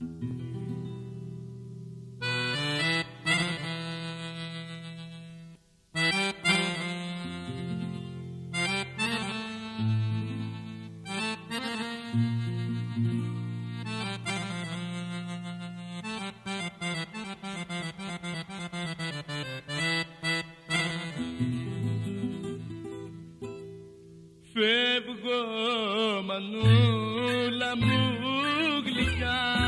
Φεύγω μανούλα μου γλυκιά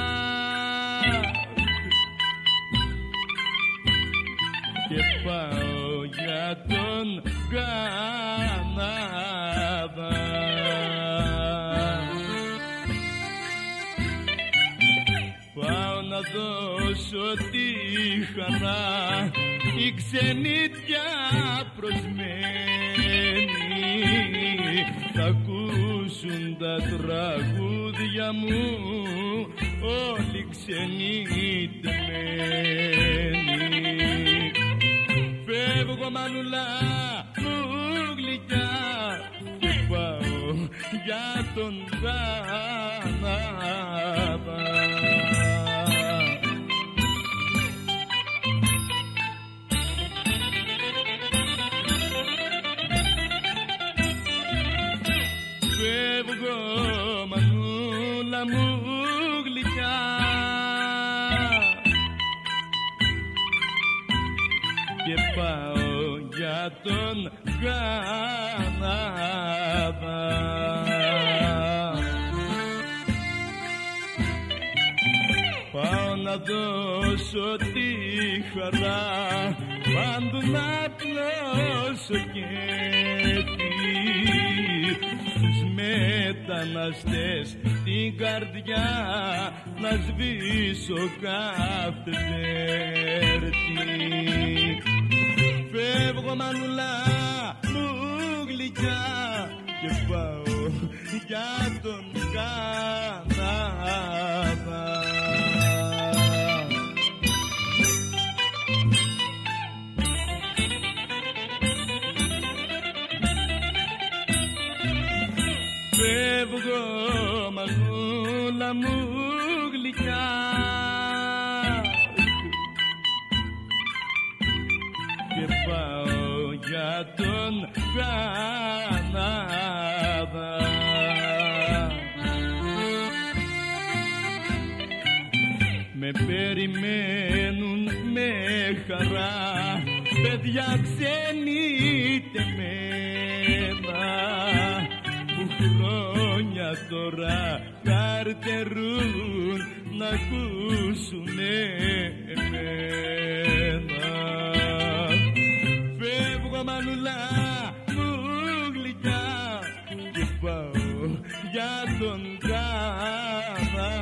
δώσω τη χαρά. Η ξενίτια προσμένη. Θα ακούσουν τα τραγούδια μου όλοι ξενιτεμένοι Φεύγω μανουλά για τον Καναδά Φεύγω μανούλα μου γλυκιά. Και πάω για τον Καναδά να δώσω τη χαρά. Πάντου να πλώσω κέφι στους μεταναστές. Την καρδιά να σβήσω κάθε τέρτη. Φεύγω μανουλά μου γλυκιά και πάω για τον Καναδά Φεύγω μανούλα μου γλυκιά. Και πάω για τον Καναδά. Με περιμένουν με χαρά παιδιά ξενιτεμένα που χρόνια τώρα καρτερούν να ακούσουνε εμένα. Φεύγω μανουλά μου γλυκιά και πάω για τον Καναδά